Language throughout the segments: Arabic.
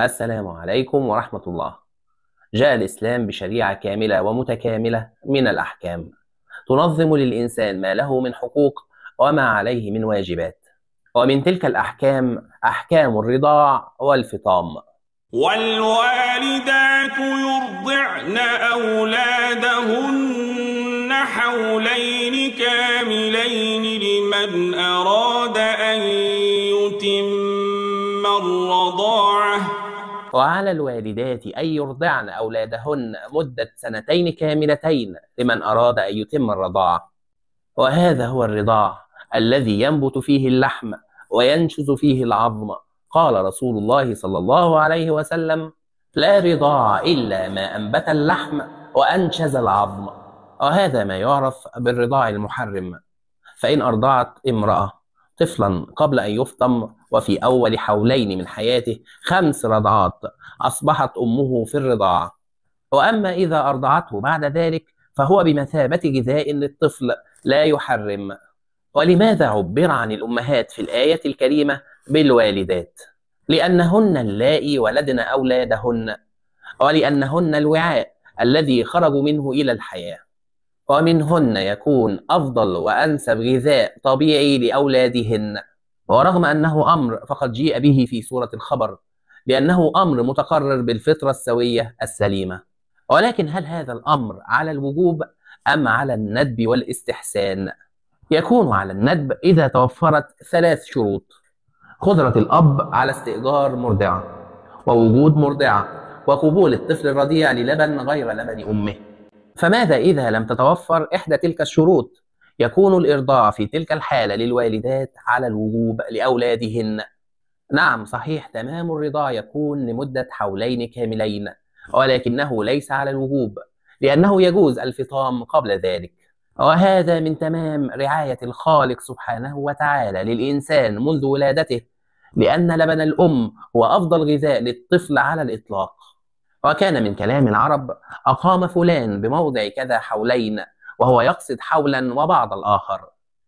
السلام عليكم ورحمة الله. جاء الإسلام بشريعة كاملة ومتكاملة من الأحكام، تنظم للإنسان ما له من حقوق وما عليه من واجبات. ومن تلك الأحكام أحكام الرضاع والفطام. والوالدات يرضعن أولادهن حولين كاملين وعلى الوالدات أن يرضعن أولادهن مدة سنتين كاملتين لمن أراد أن يتم الرضاعة وهذا هو الرضاع الذي ينبت فيه اللحم وينشز فيه العظم. قال رسول الله صلى الله عليه وسلم لا رضاع إلا ما أنبت اللحم وأنشز العظم. وهذا ما يعرف بالرضاع المحرم. فإن أرضعت امرأة طفلا قبل أن يفطم وفي أول حولين من حياته خمس رضعات أصبحت أمه في الرضاعة وأما إذا أرضعته بعد ذلك فهو بمثابة غذاء للطفل لا يحرم. ولماذا عبر عن الأمهات في الآية الكريمة بالوالدات؟ لأنهن اللائي ولدن أولادهن. ولأنهن الوعاء الذي خرجوا منه إلى الحياة. ومنهن يكون أفضل وأنسب غذاء طبيعي لأولادهن. ورغم أنه أمر فقد جيء به في سورة الخبر لأنه أمر متقرر بالفطرة السوية السليمة. ولكن هل هذا الأمر على الوجوب أم على الندب والاستحسان؟ يكون على الندب إذا توفرت ثلاث شروط. قدرة الأب على استئجار مرضعة ووجود مرضعة وقبول الطفل الرضيع للبن غير لبن أمه. فماذا إذا لم تتوفر إحدى تلك الشروط؟ يكون الإرضاع في تلك الحالة للوالدات على الوجوب لأولادهن. نعم صحيح تمام الرضاع يكون لمدة حولين كاملين ولكنه ليس على الوجوب لأنه يجوز الفطام قبل ذلك. وهذا من تمام رعاية الخالق سبحانه وتعالى للإنسان منذ ولادته لأن لبن الأم هو أفضل غذاء للطفل على الإطلاق. وكان من كلام العرب أقام فلان بموضع كذا حولين وهو يقصد حولا وبعض الآخر.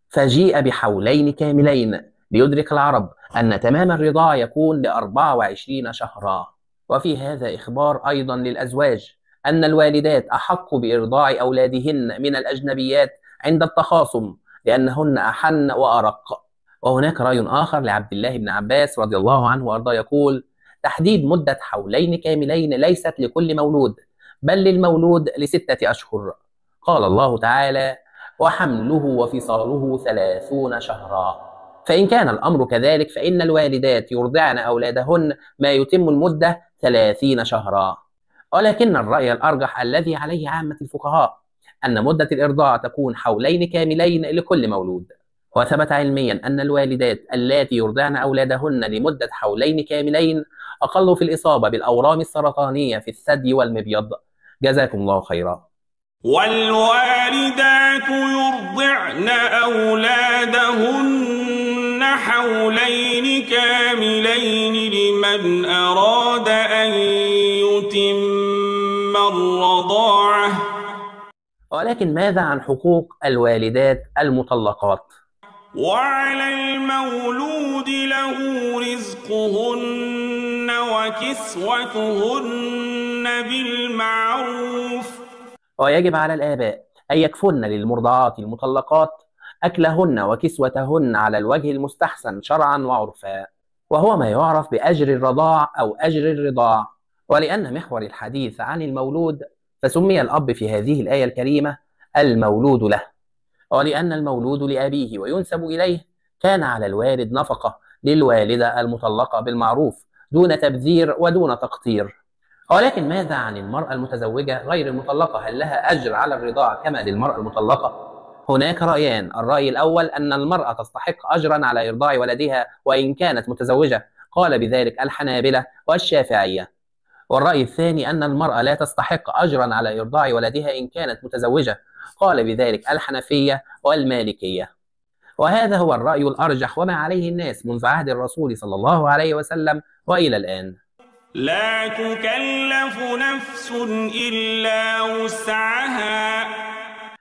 فجيء بحولين كاملين. ليدرك العرب أن تمام الرضاع يكون ل 24 شهرا. وفي هذا إخبار أيضا للأزواج أن الوالدات أحق بإرضاع أولادهن من الأجنبيات عند التخاصم لأنهن أحن وأرق. وهناك رأي آخر لعبد الله بن عباس رضي الله عنه وأرضاه يقول تحديد مدة حولين كاملين ليست لكل مولود بل للمولود لستة أشهر. قال الله تعالى وحمله وفصاله ثلاثون شهرا. فإن كان الأمر كذلك فإن الوالدات يرضعن أولادهن ما يتم المدة ثلاثين شهرا. ولكن الرأي الأرجح الذي عليه عامة الفقهاء أن مدة الإرضاع تكون حولين كاملين لكل مولود. وثبت علميا أن الوالدات اللاتي يرضعن أولادهن لمدة حولين كاملين أقل في الإصابة بالأورام السرطانية في الثدي والمبيض. جزاكم الله خيرا. والوالدات يرضعن أولادهن حولين كاملين لمن أراد أن يتم الرضاعة. ولكن ماذا عن حقوق الوالدات المطلقات؟ وعلى المولود له رزقهن وكسوتهن بالمعروف. ويجب على الآباء أن يكفلن للمرضعات المطلقات أكلهن وكسوتهن على الوجه المستحسن شرعا وعرفا وهو ما يعرف بأجر الرضاع أو أجر الرضاع. ولأن محور الحديث عن المولود فسمي الأب في هذه الآية الكريمة المولود له. ولأن المولود لأبيه وينسب إليه كان على الوالد نفقة للوالدة المطلقة بالمعروف دون تبذير ودون تقطير ولكن ماذا عن المرأة المتزوجة غير المطلقة؟ هل لها أجر على الرضاعة كما للمرأة المطلقة؟ هناك رأيان. الرأي الأول أن المرأة تستحق أجرا على إرضاع ولدها وإن كانت متزوجة. قال بذلك الحنابلة والشافعية. والرأي الثاني أن المرأة لا تستحق أجرا على إرضاع ولدها إن كانت متزوجة. قال بذلك الحنفية والمالكية. وهذا هو الرأي الأرجح وما عليه الناس منذ عهد الرسول صلى الله عليه وسلم وإلى الآن. لا تكلف نفس إلا وسعها.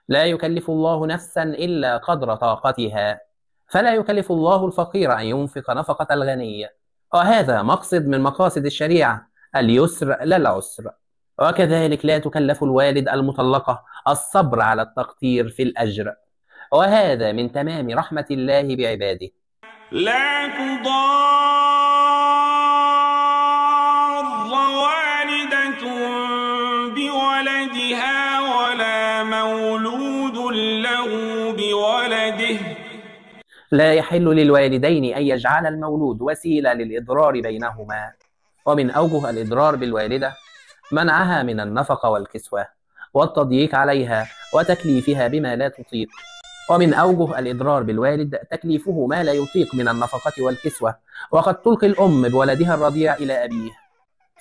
لا يكلف الله نفسا إلا قدر طاقتها. فلا يكلف الله الفقير أن ينفق نفقة الغني. وهذا مقصد من مقاصد الشريعة اليسر لا العسر. وكذلك لا تكلف الوالد المطلقة الصبر على التقصير في الأجر. وهذا من تمام رحمة الله بعباده. لا تضار لا يحل للوالدين أن يجعل المولود وسيلة للإضرار بينهما. ومن أوجه الإضرار بالوالدة منعها من النفقة والكسوة والتضييق عليها وتكليفها بما لا تطيق. ومن أوجه الإضرار بالوالد تكليفه ما لا يطيق من النفقة والكسوة وقد تلقي الأم بولدها الرضيع إلى أبيه.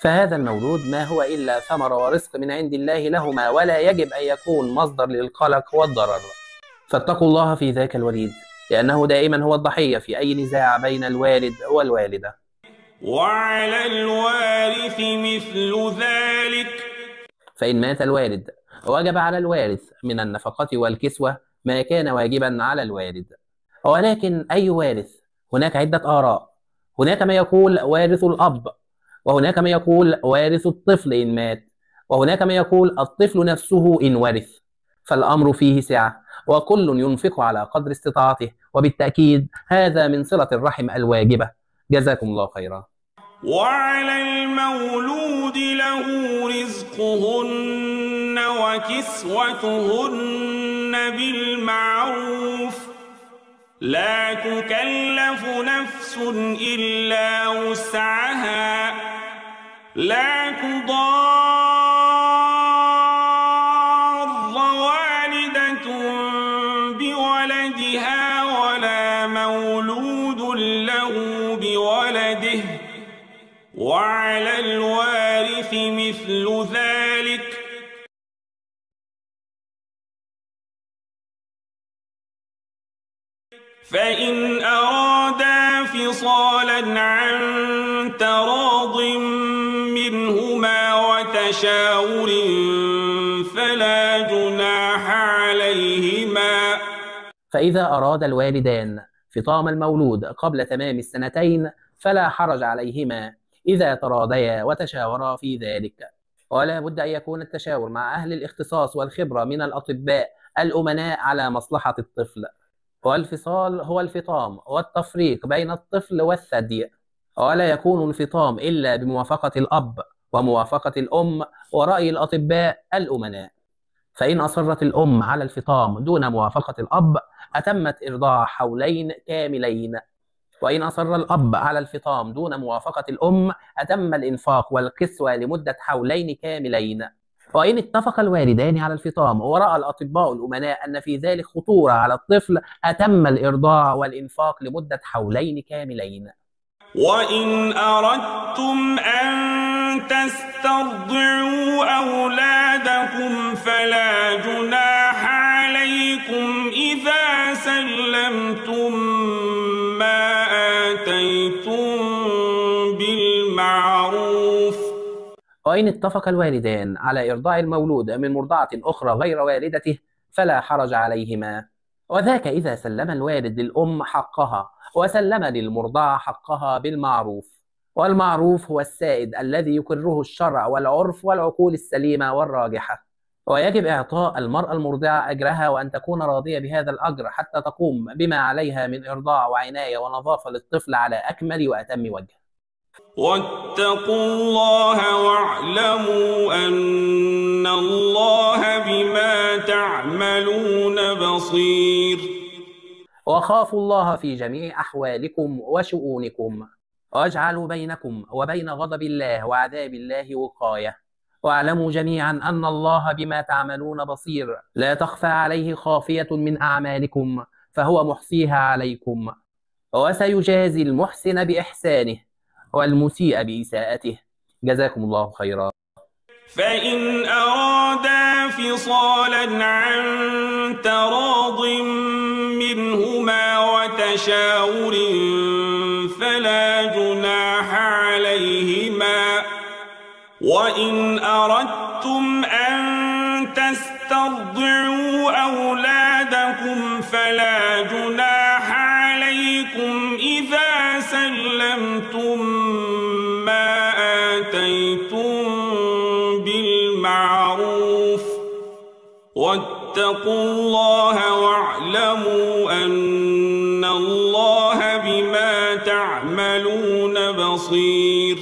فهذا المولود ما هو إلا ثمر ورزق من عند الله لهما ولا يجب أن يكون مصدر للقلق والضرر. فاتقوا الله في ذاك الوليد. لأنه دائما هو الضحية في أي نزاع بين الوالد والوالدة. وعلى الوارث مثل ذلك. فإن مات الوالد وجب على الوارث من النفقة والكسوة ما كان واجبا على الوالد. ولكن أي وارث؟ هناك عدة آراء. هناك ما يقول وارث الأب وهناك ما يقول وارث الطفل إن مات وهناك ما يقول الطفل نفسه إن ورث. فالأمر فيه سعة. وكل ينفق على قدر استطاعته. وبالتأكيد هذا من صلة الرحم الواجبة. جزاكم الله خيرا. وعلى المولود له رزقهن وكسوتهن بالمعروف. لا تكلف نفس إلا وسعها. لا تضار فإن أرادا فصالا عن تراض منهما وتشاور فلا جناح عليهما فإذا أراد الوالدان فطام المولود قبل تمام السنتين فلا حرج عليهما إذا تراضيا وتشاورا في ذلك. ولا بد أن يكون التشاور مع أهل الاختصاص والخبرة من الأطباء الأمناء على مصلحة الطفل. والفصال هو الفطام والتفريق بين الطفل والثدي ولا يكون الفطام إلا بموافقة الأب وموافقة الأم ورأي الأطباء الأمناء. فإن أصرت الأم على الفطام دون موافقة الأب أتمت إرضاع حولين كاملين. وإن أصر الأب على الفطام دون موافقة الأم أتم الإنفاق والكسوة لمدة حولين كاملين. وإن اتفق الوالدان على الفطام ورأى الأطباء الأمناء أن في ذلك خطورة على الطفل أتم الإرضاع والإنفاق لمدة حولين كاملين. وإن أردتم أن تسترضعوا أولادكم فلا جناح عليكم إذا سلمتم وإن اتفق الوالدان على إرضاع المولود من مرضعة أخرى غير والدته فلا حرج عليهما. وذاك إذا سلم الوالد للأم حقها وسلم للمرضعة حقها بالمعروف. والمعروف هو السائد الذي يقره الشرع والعرف والعقول السليمة والراجحة. ويجب إعطاء المرأة المرضعة أجرها وأن تكون راضية بهذا الأجر حتى تقوم بما عليها من إرضاع وعناية ونظافة للطفل على أكمل وأتم وجه. واتقوا الله واعلموا أن الله بما تعملون بصير. وخافوا الله في جميع أحوالكم وشؤونكم. واجعلوا بينكم وبين غضب الله وعذاب الله وقاية. واعلموا جميعا أن الله بما تعملون بصير. لا تخفى عليه خافية من أعمالكم فهو محصيها عليكم. وسيجازي المحسن بإحسانه. والمسيء بإساءته. جزاكم الله خيرا. فإن أرادا فصالا عن تراض منهما وتشاور فلا جناح عليهما. وإن أردتم أن تسترضعوا أولادكم فلا علمتم ما آتيتم بالمعروف واتقوا الله واعلموا أن الله بما تعملون بصير